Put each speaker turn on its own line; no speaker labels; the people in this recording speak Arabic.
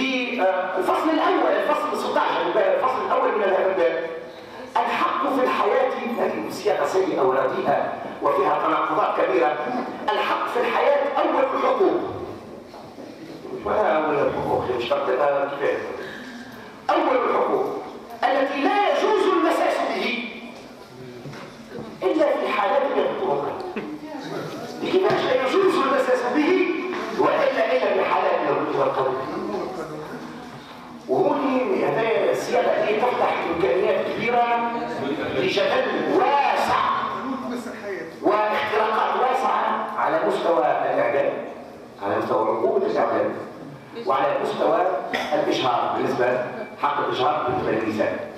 في آه، الفصل الأول الفصل 16 الفصل الأول من هذا الحق في الحياة هذه سياقه سيئه ورديئه وفيها تناقضات كبيرة. الحق في الحياة اول الحقوق؟ اول الحقوق مش كفاية. اول الحقوق التي لا يجوز المساس به إلا في حالات الطرق لكيفاش لا يجوز المساس به وإلا إلا في حالات الرد والقبول وممكن هذا السياقه دي تفتح إمكانيات كبيرة لجدل واسع واختراقات واسعة على مستوى الاعلام على مستوى عقوبة الاعلام وعلى مستوى الإشهار بالنسبة حق الإشهار بالنسبة للنساء